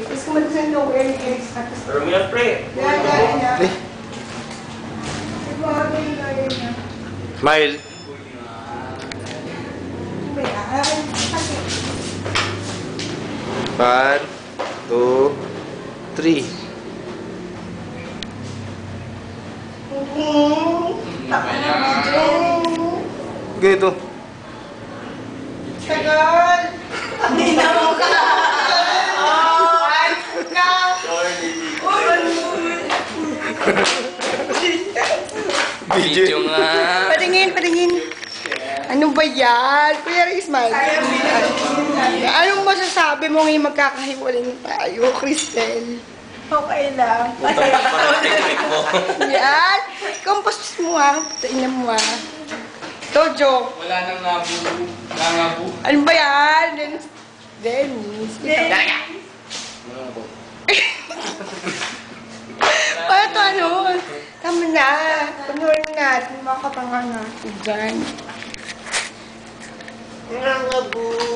Tapos kumalusan daw Eric Eric status. Pero may pre. Yan. Eh. Ako yung gaya niya. Smile. Kasi. One, two, three. Ganito. Tagal! Video. nga. Patingin, patingin. Ano ba yan? Kuya Ismail. Anong masasabi mo ngayon magkakahiwalay na tayo, Cristel? Okay lang. Yan. Compose mo ah. Patain mo ah. Tojo. Wala nang nabu. Nangabu. Ano ba yan? Dennis. Dennis. Ano? Tama na. Panoorin natin mga katangan natin dyan. Nangabu.